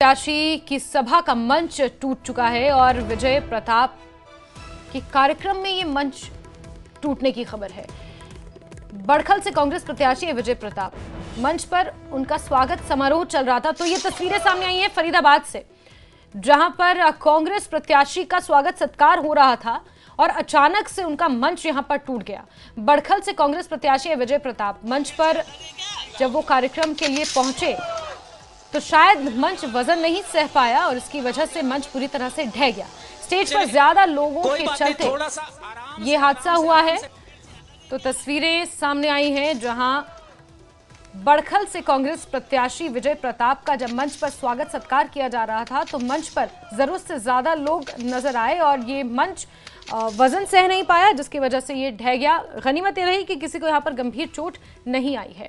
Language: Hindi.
प्रत्याशी की सभा का मंच टूट चुका है और विजय प्रताप के कार्यक्रम में ये मंच टूटने की खबर है। बड़खल से कांग्रेस प्रत्याशी विजय प्रताप। मंच पर उनका स्वागत समारोह चल रहा था तो ये तस्वीरें सामने आई हैं फरीदाबाद से, जहाँ पर कांग्रेस प्रत्याशी का स्वागत सत्कार हो रहा था और अचानक से उनका मंच यहाँ पर टूट गया। बड़खल से कांग्रेस प्रत्याशी विजय प्रताप। मंच पर जब वो कार्यक्रम के लिए पहुँचे तो शायद मंच वज़न नहीं सह पाया और इसकी वजह से मंच पूरी तरह से ढह गया। स्टेज पर ज़्यादा लोगों के चलते ये हादसा हुआ है। तो तस्वीरें सामने आई हैं जहाँ बड़खल से कांग्रेस प्रत्याशी विजय प्रताप का जब मंच पर स्वागत सत्कार किया जा रहा था तो मंच पर ज़रूरत से ज़्यादा लोग नज़र आए और ये मंच वज़न सह नहीं पाया जिसकी वजह से ये ढह गया। गनीमत ये रही कि किसी को यहाँ पर गंभीर चोट नहीं आई है।